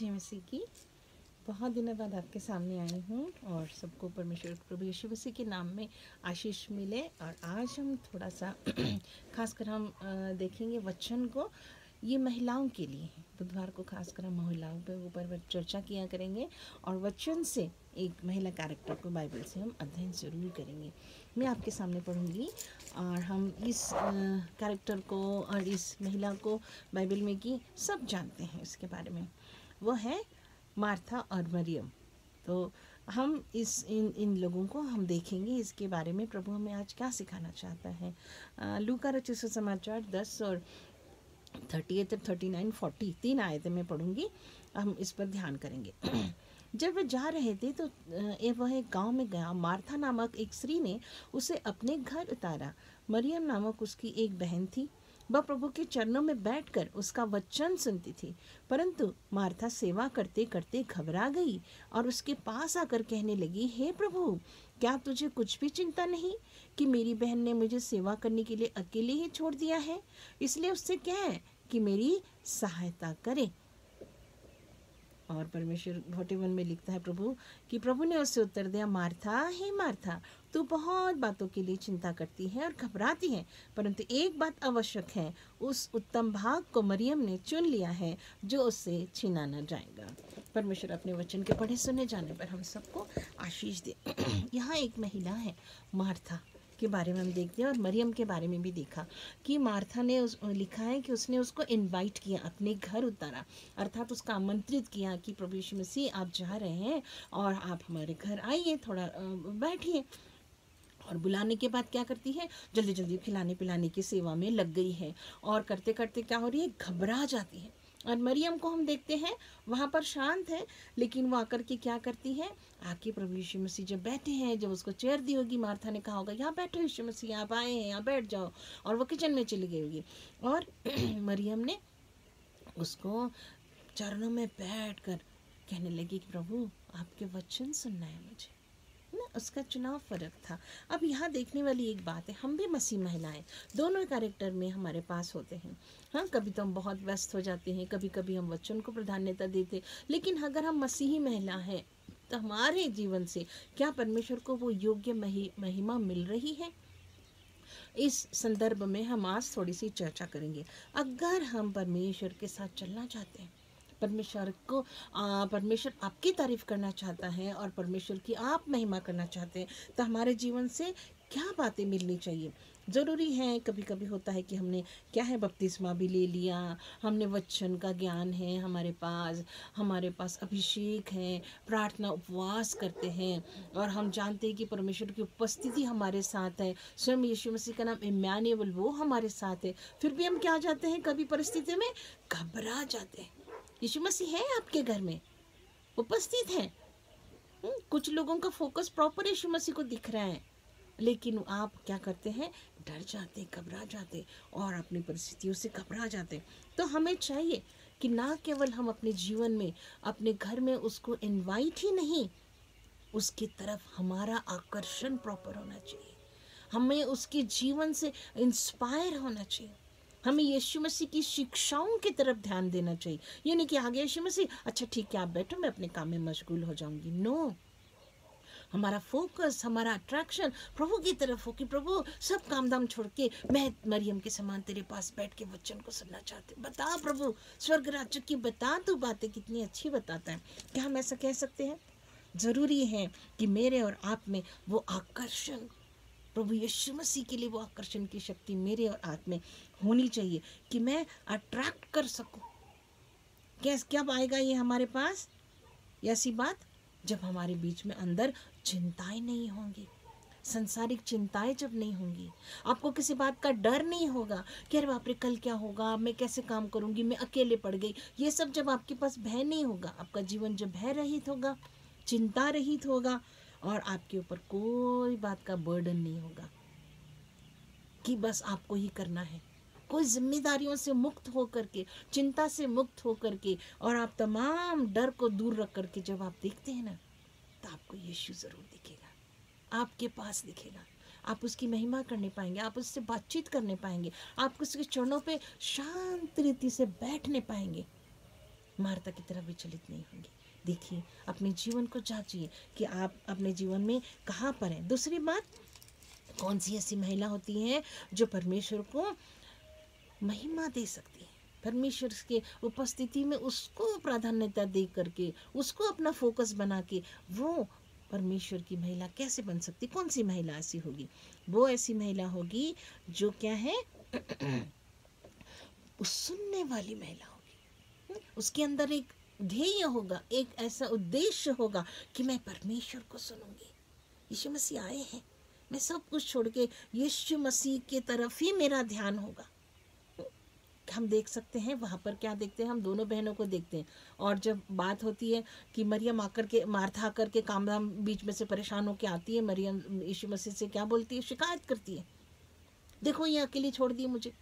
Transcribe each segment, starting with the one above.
जय मसीह की। बहुत दिनों बाद आपके सामने आई हूँ और सबको परमेश्वर प्रभु यीशु मसीह के नाम में आशीष मिले। और आज हम थोड़ा सा खासकर हम देखेंगे वचन को। ये महिलाओं के लिए है। बुधवार को खासकर हम महिलाओं पे ऊपर चर्चा किया करेंगे। और वचन से, एक महिला कैरेक्टर को बाइबल से हम अध्ययन ज़रूर करेंगे। मैं आपके सामने पढ़ूँगी और हम इस कैरेक्टर को और इस महिला को बाइबल में की सब जानते हैं इसके बारे में। वो है मार्था और मरियम। तो हम इस इन इन लोगों को हम देखेंगे इसके बारे में। प्रभु हमें आज क्या सिखाना चाहता है? अ, लूका रचित समाचार दस और thirty eight thirty nine forty तीन आयतें मैं पढ़ूँगी। हम इस पर ध्यान करेंगे। जब वे जा रहे थे तो वह एक गाँव में गया। मार्था नामक एक स्त्री ने उसे अपने घर उतारा। मरियम नामक उसकी एक बहन थी। वह प्रभु के चरणों में बैठकर उसका वचन सुनती थी। परंतु मार्था सेवा करते करते घबरा गई और उसके पास आकर कहने लगी, हे प्रभु, क्या तुझे कुछ भी चिंता नहीं कि मेरी बहन ने मुझे सेवा करने के लिए अकेले ही छोड़ दिया है? इसलिए उससे कह कि मेरी सहायता करे। और परमेश्वर फोर्टी वन में लिखता है, प्रभु, कि प्रभु ने उससे उत्तर दिया, मार्था, हे मार्था, तू बहुत बातों के लिए चिंता करती है और घबराती है, परंतु एक बात आवश्यक है, उस उत्तम भाग को मरियम ने चुन लिया है, जो उससे छीना न जाएगा। परमेश्वर अपने वचन के पढ़े, सुने जाने पर हम सबको आशीष दे। यहाँ एक महिला है, मार्था। के बारे में हम देखते हैं और मरियम के बारे में भी देखा कि मार्था ने उस, लिखा है कि उसने उसको इनवाइट किया, अपने घर उतारा। अर्थात उसका आमंत्रित किया कि प्रभु यीशु मसीह, आप जा रहे हैं और आप हमारे घर आइए, थोड़ा बैठिए। और बुलाने के बाद क्या करती है? जल्दी जल्दी खिलाने पिलाने की सेवा में लग गई है और करते करते क्या हो रही है? घबरा जाती है। और मरियम को हम देखते हैं, वहाँ पर शांत है, लेकिन वो आकर के क्या करती है? आके प्रभु यीशु मसीह जब बैठे हैं, जब उसको चेयर दी होगी, मार्था ने कहा होगा, यहाँ बैठो यीशु मसीह, आप आए हैं, यहाँ बैठ जाओ। और वो किचन में चली गई होगी। और मरियम ने उसको चरणों में बैठ कर कहने लगी कि प्रभु, आपके वचन सुनना है मुझे। ना, उसका चुनाव फ़र्क था। अब यहाँ देखने वाली एक बात है, हम भी मसीह महिलाएँ, दोनों कैरेक्टर में हमारे पास होते हैं। हाँ कभी तो हम बहुत व्यस्त हो जाते हैं कभी कभी हम वचन को प्राधान्यता देते लेकिन अगर हम मसीही महिला हैं तो हमारे जीवन से क्या परमेश्वर को वो योग्य मही, महिमा मिल रही है? इस संदर्भ में हम आज थोड़ी सी चर्चा करेंगे। अगर हम परमेश्वर के साथ चलना चाहते हैं परमेश्वर को परमेश्वर आपकी तारीफ़ करना चाहता है और परमेश्वर की आप महिमा करना चाहते हैं तो हमारे जीवन से क्या बातें मिलनी चाहिए? ज़रूरी है कभी कभी होता है कि हमने क्या है, बपतिस्मा भी ले लिया, हमने वचन का ज्ञान है हमारे पास हमारे पास अभिषेक है, प्रार्थना, उपवास करते हैं, और हम जानते हैं कि परमेश्वर की उपस्थिति हमारे साथ है। स्वयं यीशु मसीह का नाम इम्यानुअल वो हमारे साथ है। फिर भी हम क्या जाते हैं, कभी परिस्थिति में घबरा जाते हैं। यीशु मसीह है आपके घर में? उपस्थित है। हम्म, कुछ लोगों का फोकस प्रॉपर यीशु मसीह को दिख रहा है। लेकिन आप क्या करते हैं? डर जाते घबरा जाते और अपनी परिस्थितियों से घबरा जाते तो हमें चाहिए कि ना केवल हम अपने जीवन में अपने घर में उसको इनवाइट ही नहीं उसकी तरफ़ हमारा आकर्षण प्रॉपर होना चाहिए। हमें उसके जीवन से इंस्पायर होना चाहिए। हमें यीशु मसीह की शिक्षाओं की तरफ़ ध्यान देना चाहिए। ये नहीं कि आगे यीशु मसीह अच्छा ठीक है, आप बैठो, मैं अपने काम में मशगूल हो जाऊँगी। नो हमारा फोकस हमारा अट्रैक्शन प्रभु की तरफ़ हो कि प्रभु सब काम धाम छोड़ के मैं मरियम के समान तेरे पास बैठ के वचन को सुनना चाहती बता प्रभु, स्वर्ग राज्य की बता तू बातें कितनी अच्छी बताता है। क्या हम ऐसा कह सकते हैं? ज़रूरी है कि मेरे और आप में वो आकर्षण प्रभु यीशु मसीह के लिए वो आकर्षण की शक्ति मेरे और आप में होनी चाहिए कि मैं अट्रैक्ट कर सकूँ। क्या कब आएगा ये हमारे पास? ऐसी बात, जब हमारे बीच में अंदर चिंताएँ नहीं होंगी, संसारिक चिंताएँ जब नहीं होंगी, आपको किसी बात का डर नहीं होगा कि अरे बाप रे, कल क्या होगा, मैं कैसे काम करूँगी, मैं अकेले पड़ गई। ये सब जब आपके पास भय नहीं होगा, आपका जीवन जब भय रहित होगा, चिंता रहित होगा और आपके ऊपर कोई बात का बर्डन नहीं होगा कि बस आपको ही करना है। कोई जिम्मेदारियों से मुक्त होकर के, चिंता से मुक्त होकर के और आप तमाम डर को दूर रख करके जब आप देखते हैं ना तो आपको यीशु ज़रूर दिखेगा। आपके पास दिखेगा। आप उसकी महिमा करने पाएँगे, आप उससे बातचीत करने पाएँगे, आप उसके चरणों पे शांत रीति से बैठने पाएँगे। मार्ता की तरह विचलित नहीं होंगी। देखिए, अपने जीवन को जांचिए कि आप अपने जीवन में कहाँ पर हैं। दूसरी बात कौन सी ऐसी महिला होती है जो परमेश्वर को महिमा दे सकती है? परमेश्वर के उपस्थिति में उसको प्राधान्यता दे करके, उसको अपना फोकस बना के वो परमेश्वर की महिला कैसे बन सकती? कौन सी महिला ऐसी होगी? वो ऐसी महिला होगी जो क्या है? सुनने वाली महिला होगी। उसके अंदर एक ध्येय होगा, एक ऐसा उद्देश्य होगा कि मैं परमेश्वर को सुनूँगी। यीशु मसीह आए हैं। मैं सब कुछ छोड़ के यीशु मसीह के तरफ़ ही मेरा ध्यान होगा। हम देख सकते हैं, वहाँ पर क्या देखते हैं? हम दोनों बहनों को देखते हैं। और जब बात होती है कि मरियम आकर के, मार्था आकर के काम धाम बीच में से परेशान होकर आती है, मरियम यीशु मसीह से क्या बोलती है? शिकायत करती है। देखो, ये अकेली छोड़ दी मुझे।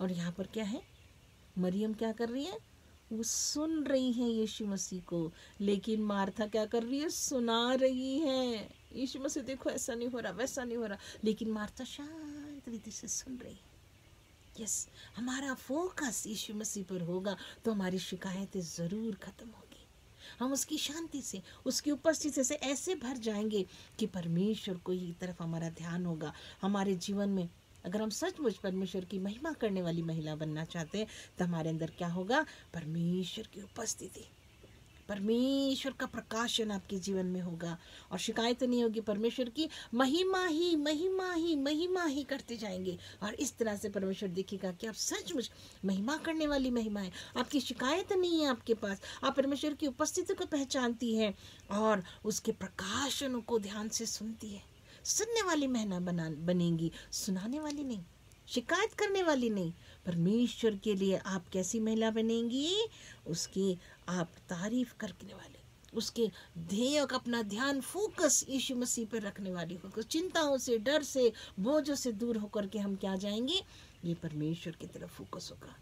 और यहाँ पर क्या है? मरियम क्या कर रही है? वो सुन रही है यीशु मसीह को। लेकिन मार्था क्या कर रही है? सुना रही है। यीशु मसीह, देखो, ऐसा नहीं हो रहा, वैसा नहीं हो रहा। लेकिन मार्था शांत रीति से सुन रही है। यस हमारा फोकस यीशु मसीह पर होगा तो हमारी शिकायतें ज़रूर ख़त्म होगी। हम उसकी शांति से, उसकी उपस्थिति से ऐसे भर जाएँगे कि परमेश्वर को ही तरफ़ हमारा ध्यान होगा। हमारे जीवन में अगर हम सचमुच परमेश्वर की महिमा करने वाली महिला बनना चाहते हैं तो हमारे अंदर क्या होगा? परमेश्वर की उपस्थिति। परमेश्वर का प्रकाशन आपके जीवन में होगा। और शिकायत नहीं होगी परमेश्वर की, महिमा ही महिमा ही महिमा ही करते जाएँगे। और इस तरह से परमेश्वर देखेगा कि आप सचमुच महिमा करने वाली महिमा है। आपकी शिकायत नहीं है आपके पास। आप परमेश्वर की उपस्थिति को पहचानती हैं और उसके प्रकाशनों को ध्यान से सुनती है। सुनने वाली महिला बना, बनेंगी, सुनाने वाली नहीं, शिकायत करने वाली नहीं। परमेश्वर के लिए आप कैसी महिला बनेंगी? उसकी आप तारीफ़ करने वाले, उसके ध्येय का अपना ध्यान फोकस यीशु मसीह पर रखने वाली होकर चिंताओं से, डर से, बोझों से दूर होकर के हम क्या जाएँगे? ये परमेश्वर की तरफ़ फोकस होगा।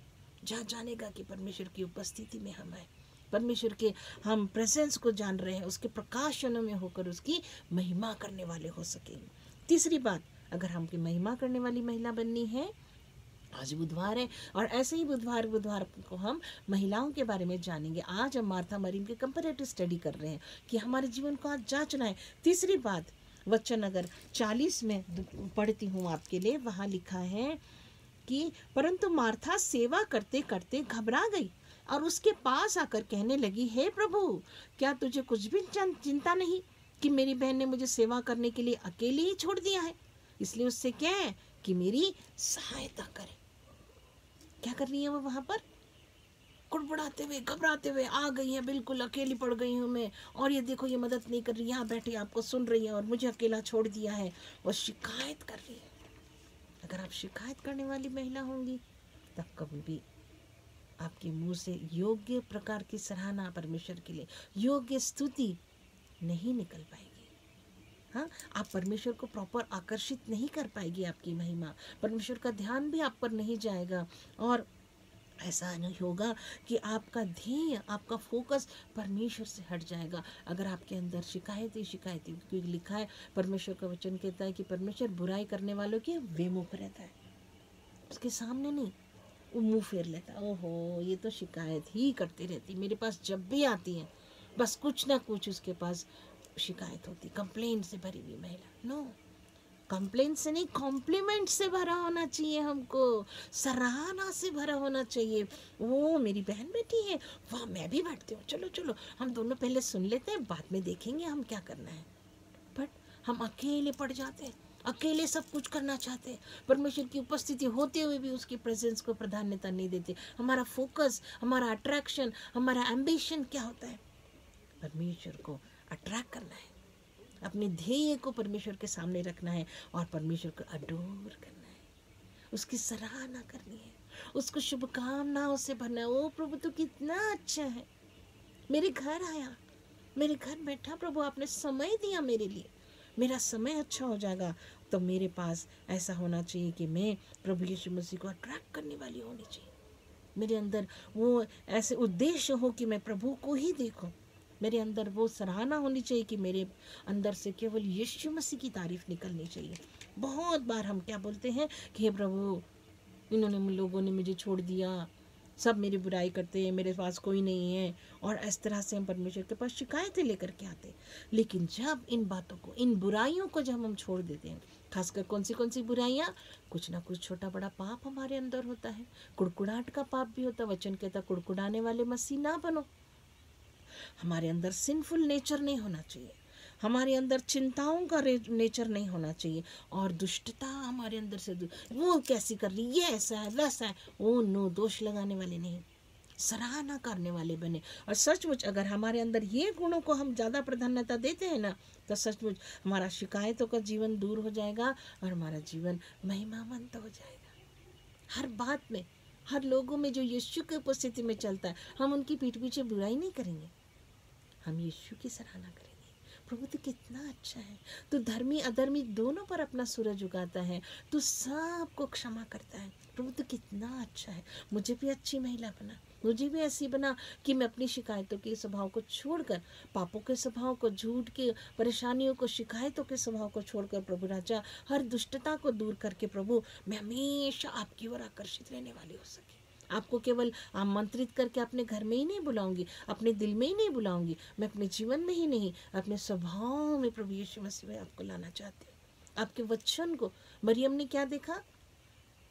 जहाँ जानेगा कि परमेश्वर की उपस्थिति में हम हैं। परमेश्वर के हम प्रेजेंस को जान रहे हैं, उसके प्रकाशनों में होकर उसकी महिमा करने वाले हो सकेंगे तीसरी बात, अगर हमकी महिमा करने वाली महिला बननी है, आज बुधवार है, और ऐसे ही बुधवार बुधवार को हम महिलाओं के बारे में जानेंगे। आज हम मार्था मरीम के कंपेरेटिव स्टडी कर रहे हैं कि हमारे जीवन को आज जांचना है। तीसरी बात, वचन अगर चालीस में पढ़ती हूँ आपके लिए, वहाँ लिखा है कि, परंतु मार्था सेवा करते करते घबरा गई। और उसके पास आकर कहने लगी, हे प्रभु, क्या तुझे कुछ भी चिंता नहीं कि मेरी बहन ने मुझे सेवा करने के लिए अकेले ही छोड़ दिया है? इसलिए उससे क्या है कि मेरी सहायता करे। क्या कर रही है वो वहाँ पर? कुड़बड़ाते हुए, घबराते हुए, आ गई है, बिल्कुल अकेली पड़ गई हूँ मैं। और ये देखो, ये मदद नहीं कर रही, यहाँ बैठी आपको सुन रही है और मुझे अकेला छोड़ दिया है। और शिकायत कर रही है। अगर आप शिकायत करने वाली महिला होंगी, तब कभी भी आपके मुँह से योग्य प्रकार की सराहना परमेश्वर के लिए, योग्य स्तुति नहीं निकल पाएगी। हाँ आप परमेश्वर को प्रॉपर आकर्षित नहीं कर पाएगी आपकी महिमा। परमेश्वर का ध्यान भी आप पर नहीं जाएगा और ऐसा नहीं होगा कि आपका ध्येय, आपका फोकस परमेश्वर से हट जाएगा। अगर आपके अंदर शिकायत शिकायत क्योंकि लिखा है, परमेश्वर का वचन कहता है कि परमेश्वर बुराई करने वालों के वे मुँह पर रहता है। उसके सामने नहीं वो मुँह फेर लेता ओहो, ये तो शिकायत ही करती रहती। मेरे पास जब भी आती है, बस कुछ ना कुछ उसके पास शिकायत होती कंप्लेंट से भरी हुई महिला। नो कंप्लेंट से नहीं कॉम्प्लीमेंट से भरा होना चाहिए हमको। सराहना से भरा होना चाहिए। वो मेरी बहन बैठी है। वाह, मैं भी बैठती हूँ। चलो चलो, हम दोनों पहले सुन लेते हैं, बाद में देखेंगे हम क्या करना है। बट हम अकेले पड़ जाते हैं। अकेले सब कुछ करना चाहते हैं, परमेश्वर की उपस्थिति होते हुए भी उसकी प्रेजेंस को प्राधान्यता नहीं देते। हमारा फोकस हमारा अट्रैक्शन हमारा एम्बिशन क्या होता है? परमेश्वर को अट्रैक्ट करना है। अपने ध्येय को परमेश्वर के सामने रखना है और परमेश्वर को अडोर करना है। उसकी सराहना करनी है। उसको शुभकामनाओं से भरना है। ओ प्रभु तो कितना अच्छा है। मेरे घर आया। मेरे घर बैठा प्रभु, आपने समय दिया मेरे लिए। मेरा समय अच्छा हो जाएगा। तो मेरे पास ऐसा होना चाहिए कि मैं प्रभु यीशु मसीह को अट्रैक्ट करने वाली होनी चाहिए। मेरे अंदर वो ऐसे उद्देश्य हो कि मैं प्रभु को ही देखूँ। मेरे अंदर वो सराहना होनी चाहिए कि मेरे अंदर से केवल यीशु मसीह की तारीफ़ निकलनी चाहिए। बहुत बार हम क्या बोलते हैं कि, हे प्रभु, इन्होंने लोगों ने मुझे छोड़ दिया। सब मेरी बुराई करते हैं, मेरे पास कोई नहीं है। और इस तरह से हम परमेश्वर के पास शिकायतें लेकर के आते लेकिन जब इन बातों को, इन बुराइयों को जब हम छोड़ देते हैं खासकर कौन सी कौन सी बुराइयाँ? कुछ ना कुछ छोटा बड़ा पाप हमारे अंदर होता है। कुड़कुड़ाहट का पाप भी होता है। वचन कहता कुड़कुड़ाने वाले मसीह ना बनो। हमारे अंदर सिंफुल नेचर नहीं होना चाहिए। हमारे अंदर चिंताओं का नेचर नहीं होना चाहिए। और दुष्टता हमारे अंदर से वो कैसी कर ली ये, ऐसा है, वैसा है। ओ, नो, दोष लगाने वाले नहीं। सराहना करने वाले बने। और सचमुच अगर हमारे अंदर ये गुणों को हम ज़्यादा प्राधान्यता देते हैं ना तो सचमुच हमारा शिकायतों का जीवन दूर हो जाएगा और हमारा जीवन महिमावंत हो जाएगा। हर बात में, हर लोगों में जो यीशु की उपस्थिति में चलता है, हम उनकी पीठ पीछे बुराई नहीं करेंगे। हम यीशु की सराहना करेंगे। प्रभु तो कितना अच्छा है। तो धर्मी, अधर्मी दोनों पर अपना सूरज उगाता है। तो सबको क्षमा करता है। प्रभु तो कितना अच्छा है। मुझे भी अच्छी महिला बना। मुझे भी ऐसी बना कि मैं अपनी शिकायतों के स्वभाव को छोड़कर, पापों के स्वभाव को, झूठ के, परेशानियों को, शिकायतों के स्वभाव को छोड़कर प्रभु राजा, हर दुष्टता को दूर करके प्रभु, मैं हमेशा आपकी ओर आकर्षित रहने वाली हो सके। आपको केवल आमंत्रित करके अपने घर में ही नहीं बुलाऊँगी, अपने दिल में ही नहीं बुलाऊँगी, मैं अपने जीवन में ही नहीं, अपने स्वभाव में प्रभु यीशु मसीह में आपको लाना चाहती हूँ। आपके वचन को, मरियम ने क्या देखा?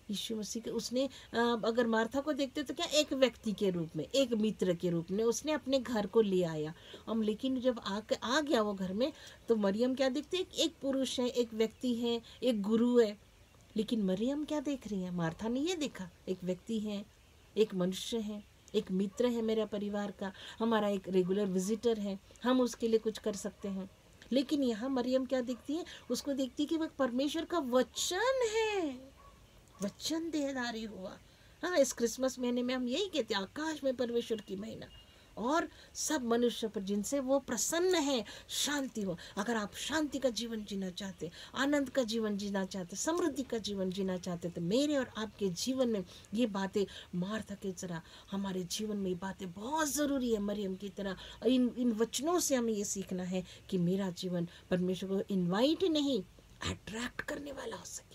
यीशु मसीह के, उसने अगर मार्था को देखते तो क्या एक व्यक्ति के रूप में, एक मित्र के रूप में उसने अपने घर को ले आया। हम लेकिन जब आ आ गया वो घर में तो मरियम क्या देखते एक पुरुष है, एक व्यक्ति है, एक गुरु है। लेकिन मरियम क्या देख रही है? मार्था ने ये देखा, एक व्यक्ति है, एक मनुष्य है, एक मित्र है मेरा परिवार का, हमारा एक रेगुलर विजिटर है, हम उसके लिए कुछ कर सकते हैं। लेकिन यहाँ मरियम क्या देखती है? उसको देखती है कि वह परमेश्वर का वचन है। वचन देहदारी हुआ। हाँ इस क्रिसमस महीने में हम यही कहते हैं, आकाश में परमेश्वर की महीना और सब मनुष्य पर जिनसे वो प्रसन्न है, शांति हो। अगर आप शांति का जीवन जीना चाहते आनंद का जीवन जीना चाहते समृद्धि का जीवन जीना चाहते तो मेरे और आपके जीवन में ये बातें मार्था की तरह हमारे जीवन में ये बातें बहुत ज़रूरी है मरियम की तरह। इन इन वचनों से हमें ये सीखना है कि मेरा जीवन परमेश्वर को इन्वाइट नहीं अट्रैक्ट करने वाला हो सके।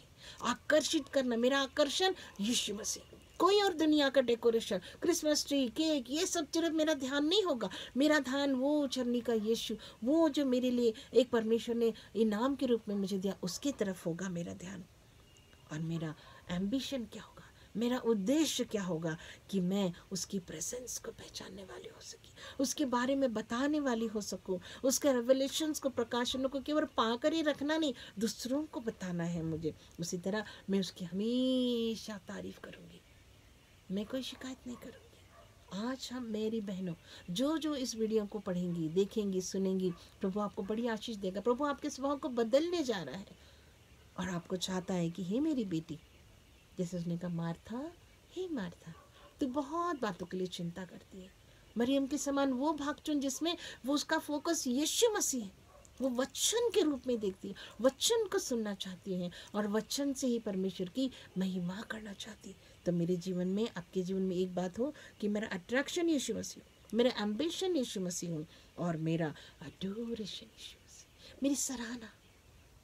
आकर्षित करना, मेरा आकर्षण यीशु मसीह। कोई और दुनिया का डेकोरेशन क्रिसमस ट्री केक ये सब तरफ़ मेरा ध्यान नहीं होगा। मेरा ध्यान वो चरनी का यीशु, वो जो मेरे लिए एक परमेश्वर ने इनाम के रूप में मुझे दिया, उसकी तरफ़ होगा मेरा ध्यान। और मेरा एम्बिशन क्या होगा? मेरा उद्देश्य क्या होगा कि मैं उसकी प्रेजेंस को पहचानने वाली हो सकी, उसके बारे में बताने वाली हो सकूँ, उसके रेवलेशंस को, प्रकाशनों को केवल पाकर ही रखना नहीं, दूसरों को बताना है मुझे। उसी तरह मैं उसकी हमेशा तारीफ़ करूँगी। मैं कोई शिकायत नहीं करूँगी। आज हम मेरी बहनों जो जो इस वीडियो को पढ़ेंगी, देखेंगी, सुनेंगी, प्रभु आपको बड़ी आशीष देगा, प्रभु आपके स्वभाव को बदलने जा रहा है। और आपको चाहता है कि हे मेरी बेटी जैसे उसने कहा, मारथा, हे मारथा, तू बहुत बातों के लिए चिंता करती है। मरियम के समान वो भाग चुन जिसमें वो उसका फोकस यीशु मसीह है, वो वचन के रूप में देखती है, वचन को सुनना चाहती हैं और वचन से ही परमेश्वर की महिमा करना चाहती है। तो मेरे जीवन में, आपके जीवन में एक बात हो कि मेरा अट्रैक्शन यीशु मसीह मेरा एम्बिशन यीशु मसीह हो और मेरा अडोरेशन यीशु मसीह मेरी सराहना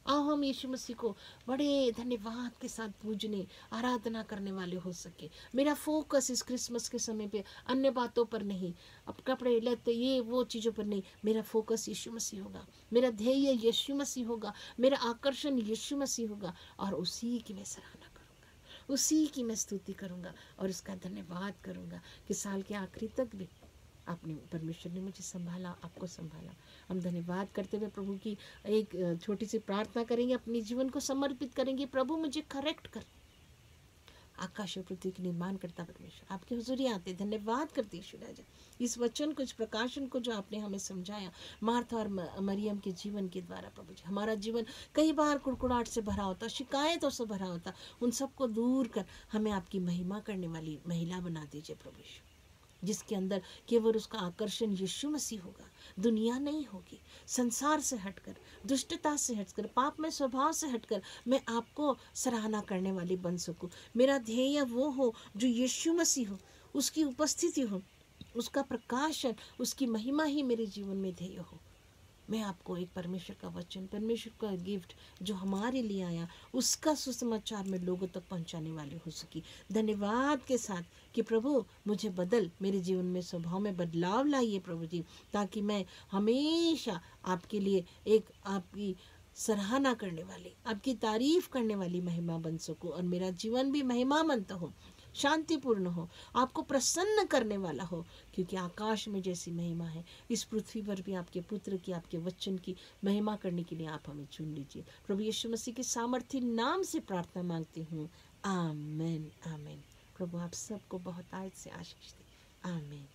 आओ हम यीशु मसीह को बड़े धन्यवाद के साथ पूजने, आराधना करने वाले हो सके। मेरा फोकस इस क्रिसमस के समय पे अन्य बातों पर नहीं। अब कपड़े लेते ये, वो चीज़ों पर नहीं। मेरा फोकस यीशु मसीह होगा। मेरा ध्येय यीशु मसीह होगा। मेरा आकर्षण यीशु मसीह होगा। और उसी की मैं सराहना करूँगा। उसी की मैं स्तुति करूँगा। और उसका धन्यवाद करूँगा कि साल के आखिरी तक भी आपने परमेश्वर ने मुझे संभाला, आपको संभाला। हम धन्यवाद करते हुए प्रभु की एक छोटी सी प्रार्थना करेंगे, अपने जीवन को समर्पित करेंगे। प्रभु, मुझे करेक्ट कर। आकाश और पृथ्वी के निर्माण करता परमेश्वर। आपके हजूरी आते धन्यवाद करते ईश्वर राजा। इस वचन को, इस प्रकाशन को जो आपने हमें समझाया, मार्था और मरियम के जीवन के द्वारा प्रभु जी। हमारा जीवन कई बार कुड़कुड़ाहट से भरा होता, शिकायतों से भरा होता। उन सबको दूर कर हमें आपकी महिमा करने वाली महिला बना दीजिए प्रभु जिसके अंदर केवल उसका आकर्षण यीशु मसीह होगा। दुनिया नहीं होगी। संसार से हटकर, दुष्टता से हटकर, पाप में स्वभाव से हटकर मैं आपको सराहना करने वाली बन सकूँ। मेरा ध्येय वो हो जो यीशु मसीह हो, उसकी उपस्थिति हो, उसका प्रकाशन, उसकी महिमा ही मेरे जीवन में ध्येय हो। मैं आपको एक परमेश्वर का वचन, परमेश्वर का गिफ्ट जो हमारे लिए आया, उसका सुसमाचार मैं लोगों तक पहुँचाने वाली हो सकी। धन्यवाद के साथ कि प्रभु, मुझे बदल, मेरे जीवन में स्वभाव में बदलाव लाइए प्रभु जी, ताकि मैं हमेशा आपके लिए एक आपकी सराहना करने वाली, आपकी तारीफ़ करने वाली महिमा बन सकूँ और मेरा जीवन भी महिमामंत हो। शांतिपूर्ण हो, आपको प्रसन्न करने वाला हो, क्योंकि आकाश में जैसी महिमा है, इस पृथ्वी पर भी आपके पुत्र की, आपके वचन की महिमा करने के लिए आप हमें चुन लीजिए। प्रभु यीशु मसीह के सामर्थ्य नाम से प्रार्थना मांगती हूँ। आमेन आमेन। प्रभु आप सबको बहुत आयत से आशीष दे। आमेन।